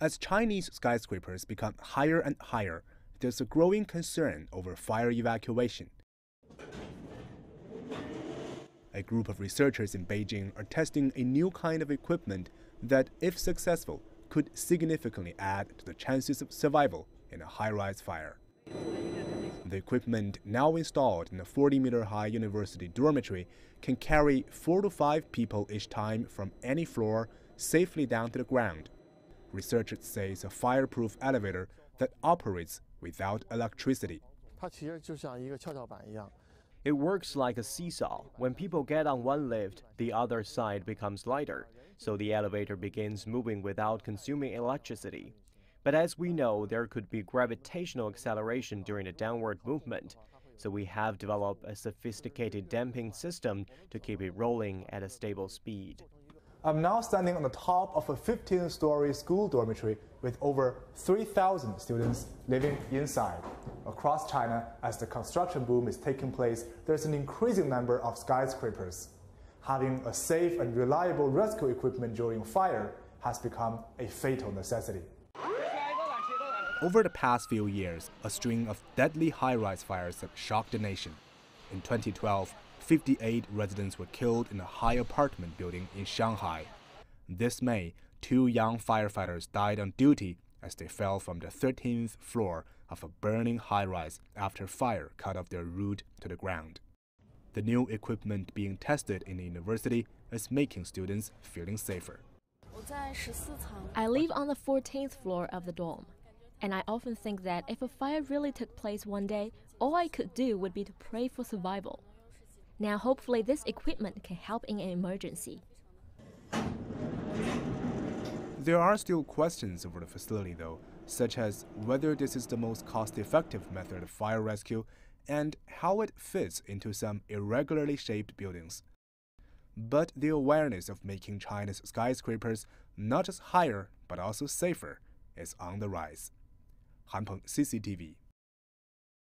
As Chinese skyscrapers become higher and higher, there's a growing concern over fire evacuation. A group of researchers in Beijing are testing a new kind of equipment that, if successful, could significantly add to the chances of survival in a high rise fire. The equipment, now installed in a 40 meter high university dormitory, can carry four to five people each time from any floor safely down to the ground researchers say it's a fireproof elevator that operates without electricity. It works like a seesaw. When people get on one lift, the other side becomes lighter, so the elevator begins moving without consuming electricity. But as we know, there could be gravitational acceleration during a downward movement, so we have developed a sophisticated damping system to keep it rolling at a stable speed. I'm now standing on the top of a 15 story school dormitory with over 3,000 students living inside. Across China, as the construction boom is taking place, there's an increasing number of skyscrapers. Having a safe and reliable rescue equipment during fire has become a fatal necessity. Over the past few years, a string of deadly high rise fires have shocked the nation. In 2012, 58 residents were killed in a high apartment building in Shanghai. This May, two young firefighters died on duty as they fell from the 13th floor of a burning high rise after fire cut off their route to the ground. The new equipment being tested in the university is making students feeling safer. I live on the 14th floor of the dorm, and I often think that if a fire really took place one day, all I could do would be to pray for survival. Now, hopefully, this equipment can help in an emergency. There are still questions over the facility, though, such as whether this is the most cost effective method of fire rescue and how it fits into some irregularly shaped buildings. But the awareness of making China's skyscrapers not just higher but also safer is on the rise. 韩鹏 cctv